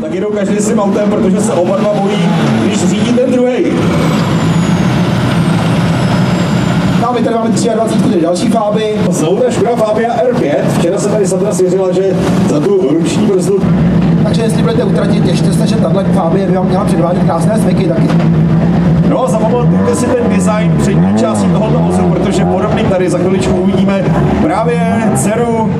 tak jedou každý s tím autem, protože se oba dva bojí, když řídí ten druhý. No a my tady máme 23, tedy další fáby. Znovu ta Škoda Fabia R5. Včera se tady Sandra svěřila, že za tu ruční brzdu Takže jestli budete utratit, těšte se, že tahle fábie by vám měla předvádět krásné zvyky taky. No a zapamatujte si ten design přední části tohoto vozu, protože podobný tady za chviličku uvidíme právě dceru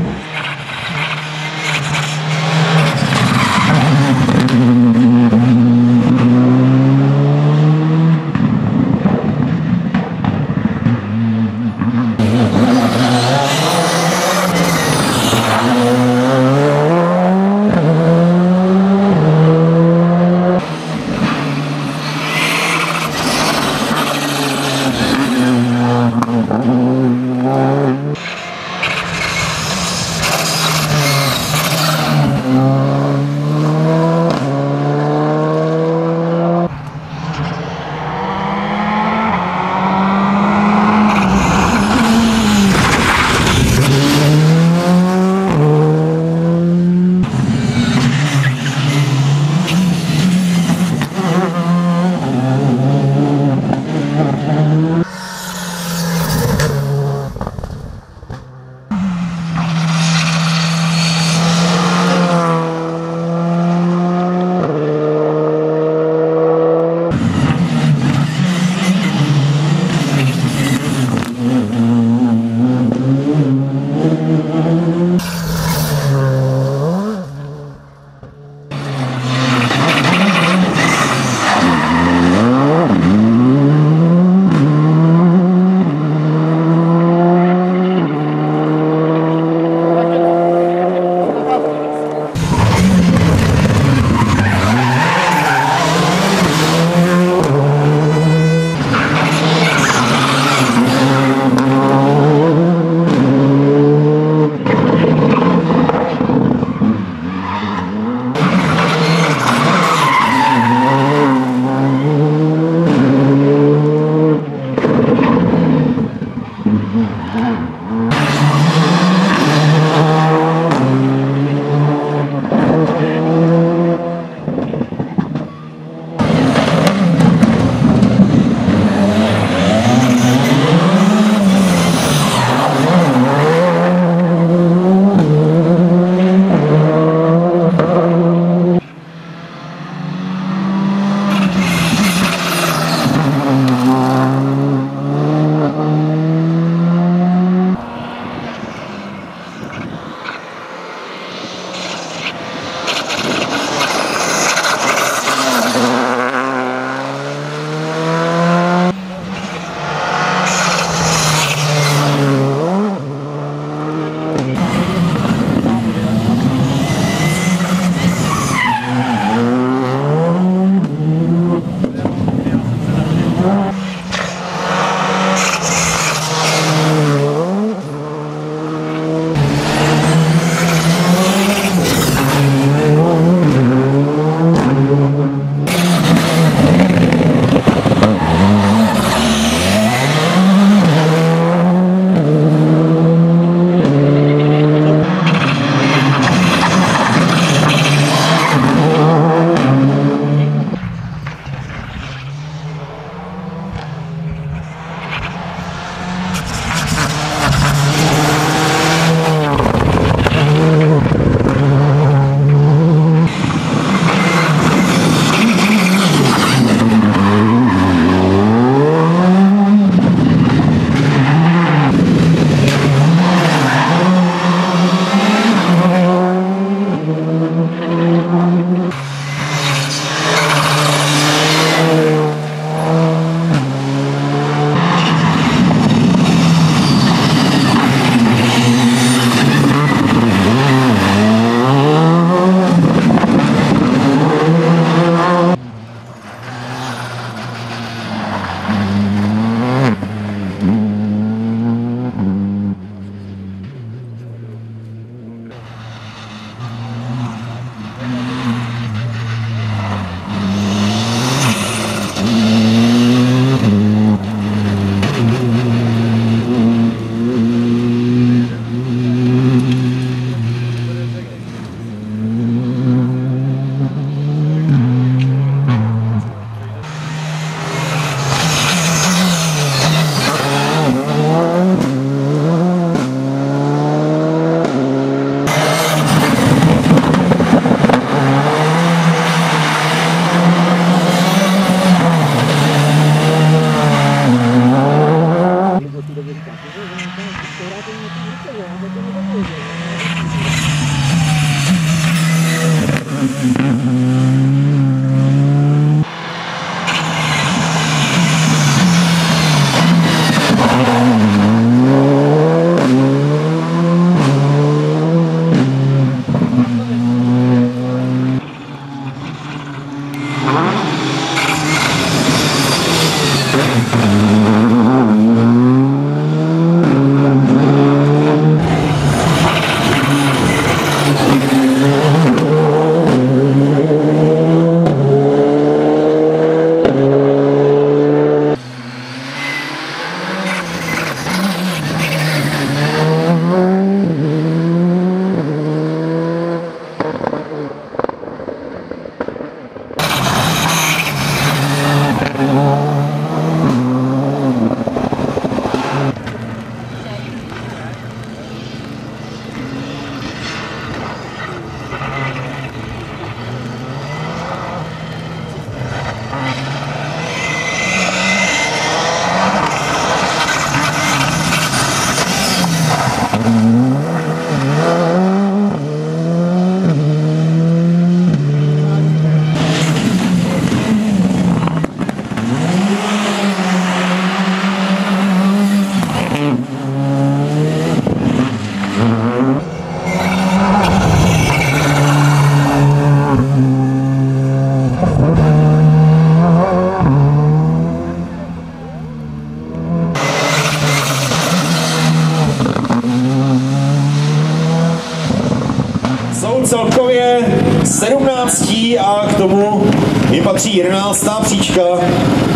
celkově 17 a k tomu jim patří 11. příčka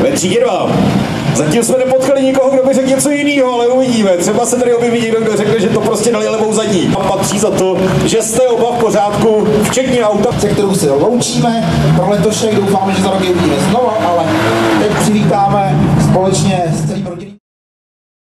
ve třídě 2. Zatím jsme nepotkali nikoho, kdo by řekl něco jiného, ale uvidíme. Třeba se tady objeví někdo, kdo řekne, že to prostě dali levou zadní. A patří za to, že jste oba v pořádku, včetně auta. se kterou se loučíme pro letošek. Doufáme, že za rok je uvidíme znovu, ale teď přivítáme společně s celým rodinným